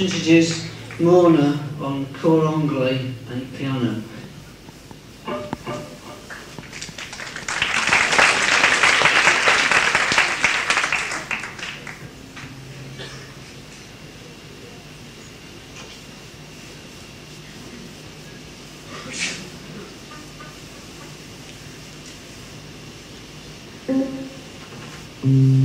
to introduce Morna on cor anglais and piano. Mm-hmm.